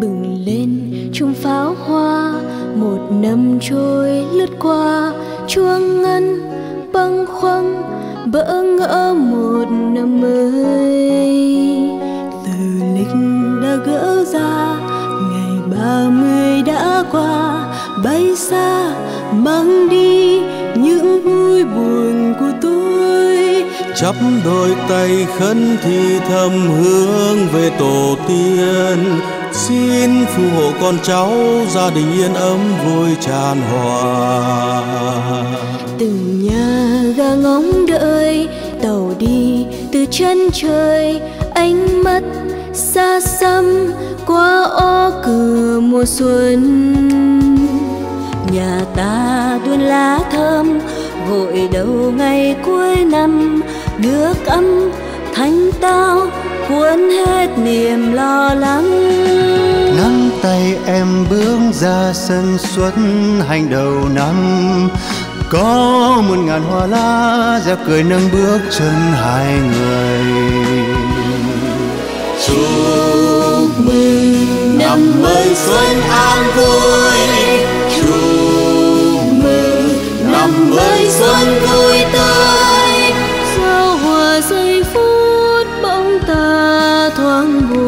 bừng lên chung pháo hoa, một năm trôi lướt qua. Chuông ngân, bâng khuâng, bỡ ngỡ một năm mới. Từ lịch đã gỡ ra, ngày ba mươi đã qua. Bay xa, mang đi những vui buồn của tôi. Chắp đôi tay khấn thì thầm hướng về tổ tiên xin phù hộ con cháu, gia đình yên ấm, vui tràn hòa. Từng nhà ga ngóng đợi, tàu đi từ chân trời. Ánh mắt xa xăm qua ô cửa mùa xuân. Nhà ta đun lá thơm, gội đầu ngày cuối năm. Nước ấm thanh tao cuốn hết niềm lo lắng. Nắm tay em bước ra sân xuân hành đầu năm. Có một ngàn hoa lá gieo cười nâng bước chân hai người. Chúc mừng năm mới xuân an vui ta thoáng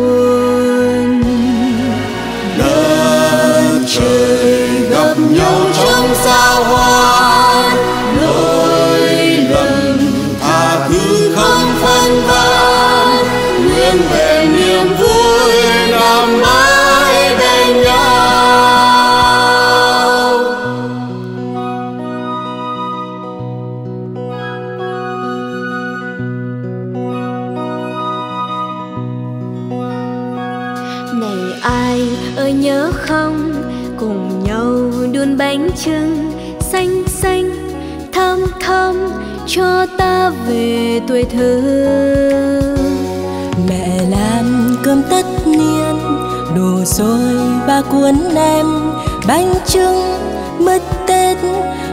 này ai ơi nhớ không? Cùng nhau đun bánh trưng, xanh xanh, thơm thơm, cho ta về tuổi thơ. Mẹ làm cơm tất niên, đồ xôi ba cuốn nem, bánh trưng, mứt tết,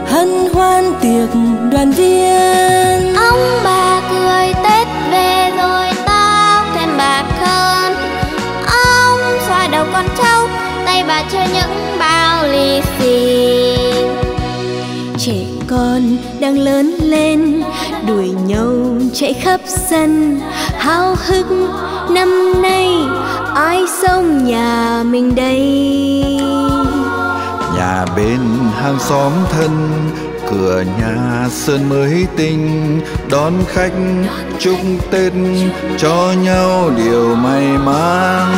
hân hoan tiệc đoàn viên. Trẻ con đang lớn lên đuổi nhau chạy khắp sân. Háo hức năm nay ai sống nhà mình đây? Nhà bên hàng xóm thân cửa nhà sơn mới tinh. Đón khách chúc tết cho nhau điều may mắn.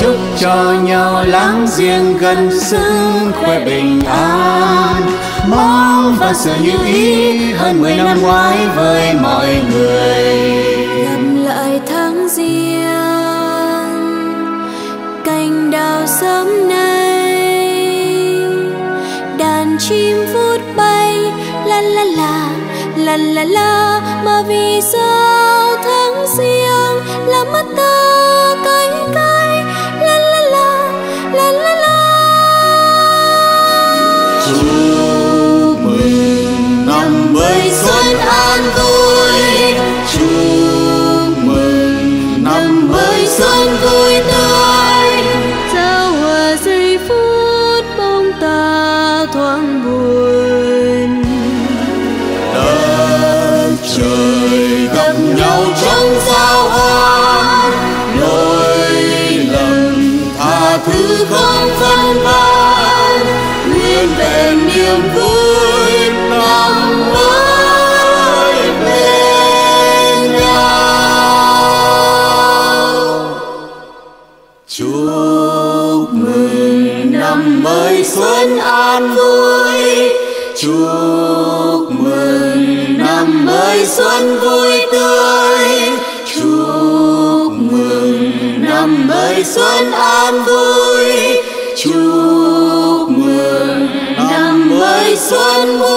Chúc cho nhau láng giềng gần xứng khỏe bình an mong và sự như ý hơn mười năm ngoái với mọi người. Gặp lại tháng riêng cành đào sớm nay. Đàn chim vút bay, la la la la la la, mà vì sao tháng riêng là mắt ta? Trời gặp nhau trong giao hoan lỗi lầm tha thứ không phân ban nguyên vẹn niềm vui năm mới bên nhau. Chúc mừng năm mới xuân an vui. Chúc mừng năm mới xuân vui tươi. Chúc mừng năm mới xuân an vui. Chúc mừng năm mới xuân vui.